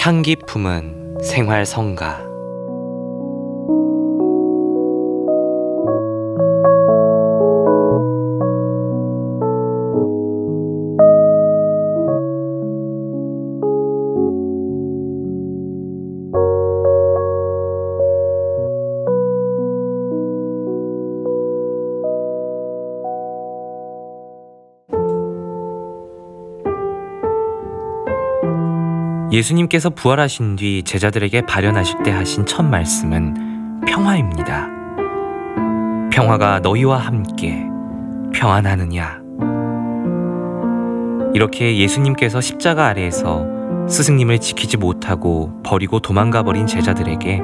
향기 품은 생활 성가 예수님께서 부활하신 뒤 제자들에게 발현하실 때 하신 첫 말씀은 평화입니다. 평화가 너희와 함께 평안하느냐. 이렇게 예수님께서 십자가 아래에서 스승님을 지키지 못하고 버리고 도망가 버린 제자들에게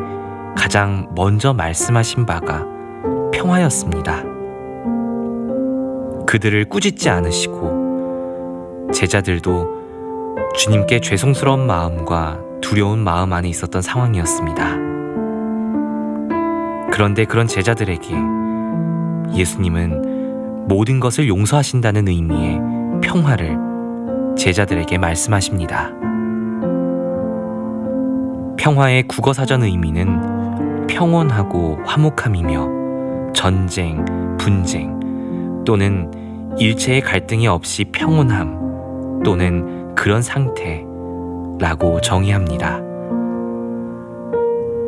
가장 먼저 말씀하신 바가 평화였습니다. 그들을 꾸짖지 않으시고 제자들도 주님께 죄송스러운 마음과 두려운 마음 안에 있었던 상황이었습니다. 그런데 그런 제자들에게 예수님은 모든 것을 용서하신다는 의미의 평화를 제자들에게 말씀하십니다. 평화의 국어사전 의미는 평온하고 화목함이며 전쟁, 분쟁 또는 일체의 갈등이 없이 평온함 또는 그런 상태라고 정의합니다.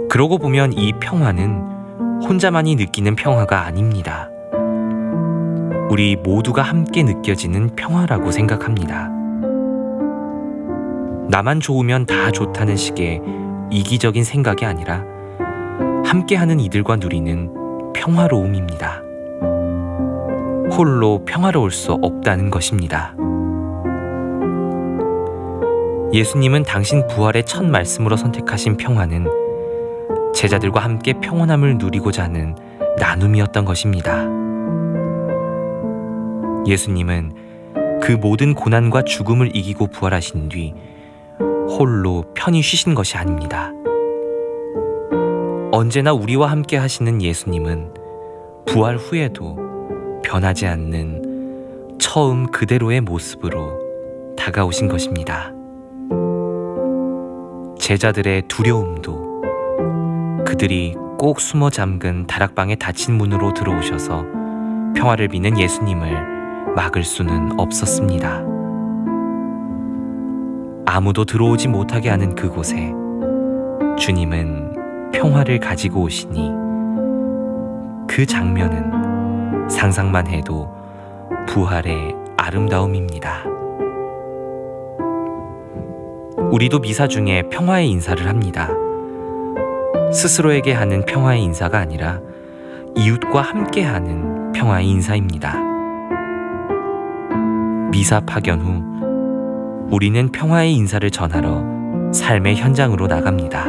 그러고 보면 이 평화는 혼자만이 느끼는 평화가 아닙니다. 우리 모두가 함께 느껴지는 평화라고 생각합니다. 나만 좋으면 다 좋다는 식의 이기적인 생각이 아니라 함께하는 이들과 누리는 평화로움입니다. 홀로 평화로울 수 없다는 것입니다. 예수님은 당신 부활의 첫 말씀으로 선택하신 평화는 제자들과 함께 평온함을 누리고자 하는 나눔이었던 것입니다. 예수님은 그 모든 고난과 죽음을 이기고 부활하신 뒤 홀로 편히 쉬신 것이 아닙니다. 언제나 우리와 함께 하시는 예수님은 부활 후에도 변하지 않는 처음 그대로의 모습으로 다가오신 것입니다. 제자들의 두려움도 그들이 꼭 숨어 잠근 다락방의 닫힌 문으로 들어오셔서 평화를 비는 예수님을 막을 수는 없었습니다. 아무도 들어오지 못하게 하는 그곳에 주님은 평화를 가지고 오시니 그 장면은 상상만 해도 부활의 아름다움입니다. 우리도 미사 중에 평화의 인사를 합니다. 스스로에게 하는 평화의 인사가 아니라 이웃과 함께 하는 평화의 인사입니다. 미사 파견 후 우리는 평화의 인사를 전하러 삶의 현장으로 나갑니다.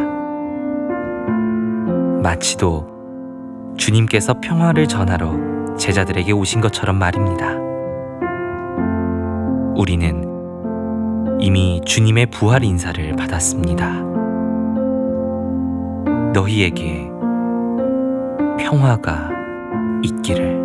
마치도 주님께서 평화를 전하러 제자들에게 오신 것처럼 말입니다. 우리는 이미 주님의 부활 인사를 받았습니다. 너희에게 평화가 있기를.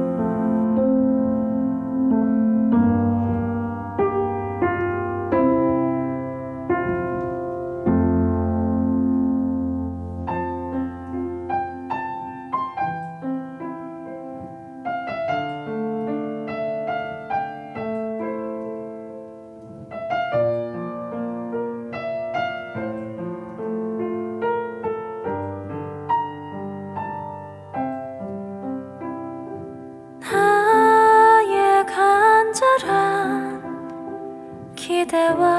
ては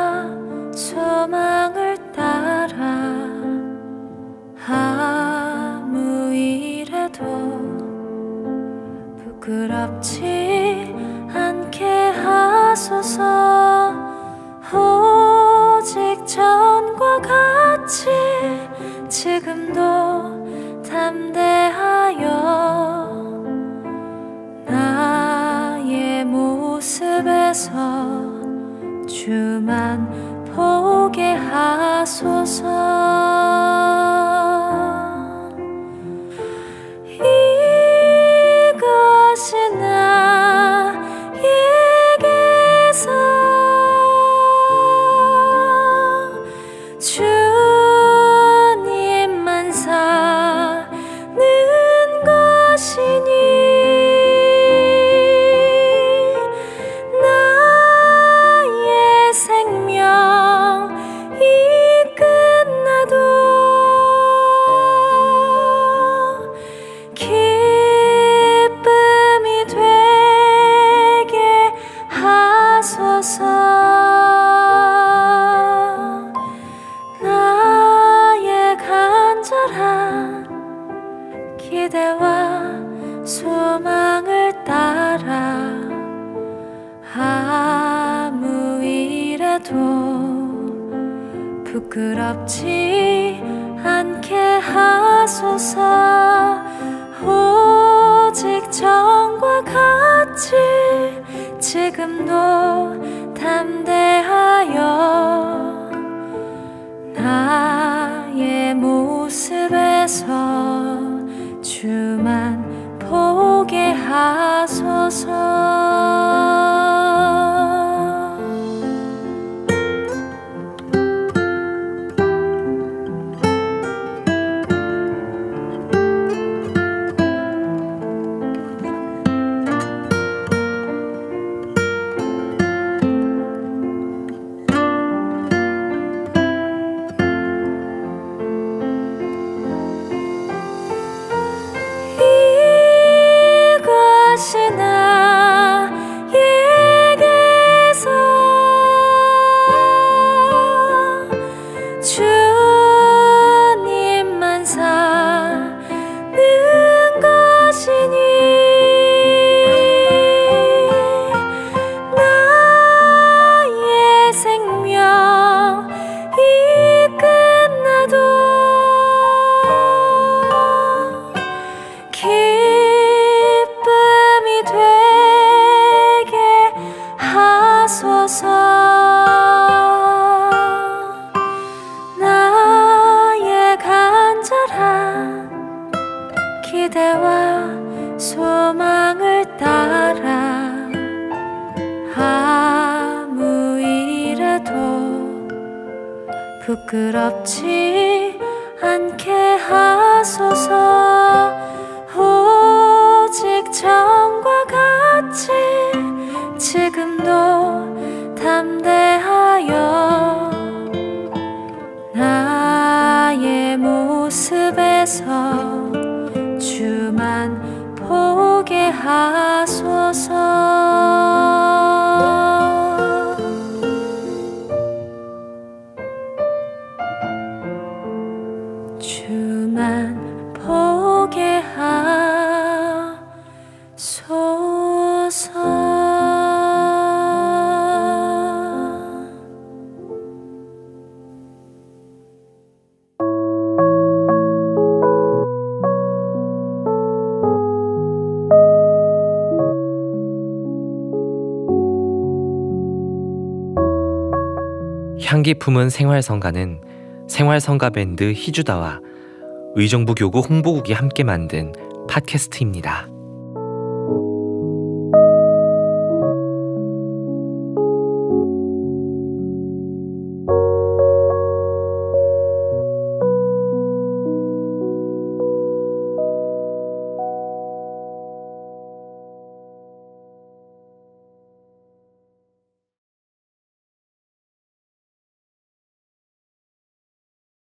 true 기대와 소망을 따라 아무 일에도 부끄럽지 않게 하소서. 오직 정과 같이 지금도 담대하여 나의 모습에서 하소서 부끄럽지 보게 향기 품은 생활성가는 생활성가 밴드 희주다와 의정부 교구 홍보국이 함께 만든 팟캐스트입니다.